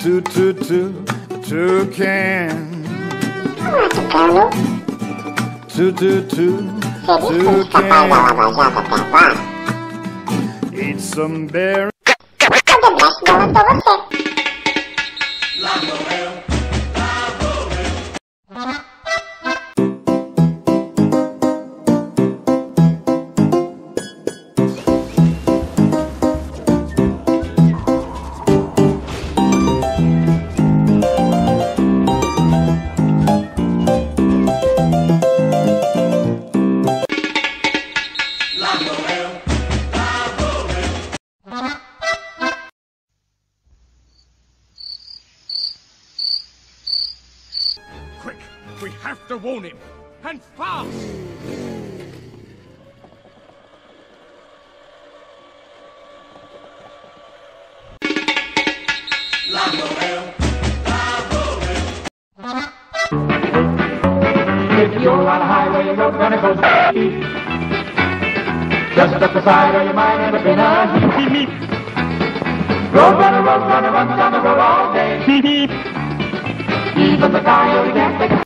two, two, two, toucan. Two, two, two, toucan. Eat some berry. Quick! We have to warn him! And fast! If you're on a highway, you're gonna go. Just step aside or you might end up in a heap, heap, heap. Road runner, runs down the road The coyote can't take a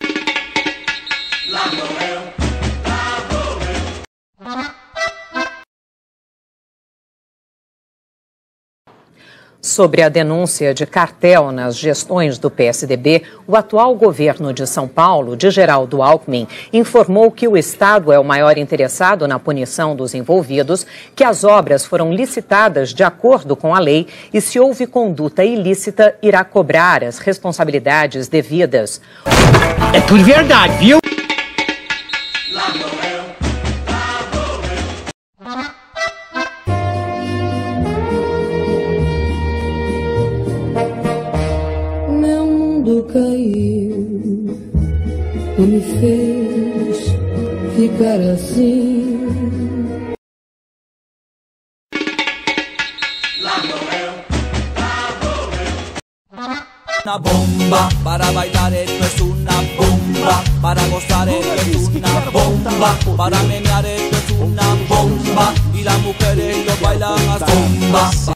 Sobre a denúncia de cartel nas gestões do PSDB, o atual governo de São Paulo, de Geraldo Alckmin, informou que o Estado é o maior interessado na punição dos envolvidos, que as obras foram licitadas de acordo com a lei e, se houve conduta ilícita, irá cobrar as responsabilidades devidas. É tudo verdade, viu? E me fez ficar assim. Una bomba, para bailar esto es una bomba, para gozar esto es una bomba, para menear esto es una bomba, y las mujeres lo bailan a bomba.